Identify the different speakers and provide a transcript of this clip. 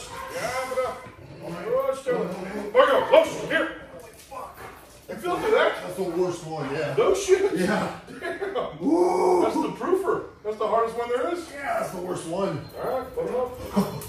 Speaker 1: Yes. Yeah, I'm gonna. it. There we. Close. Here. You feel through that?
Speaker 2: That's the worst one, yeah.
Speaker 1: No shit.
Speaker 2: Yeah.
Speaker 1: Damn.
Speaker 2: Woo!
Speaker 1: That's the proofer. That's the hardest one there is.
Speaker 2: Yeah, that's the worst one.
Speaker 1: All right. put it up.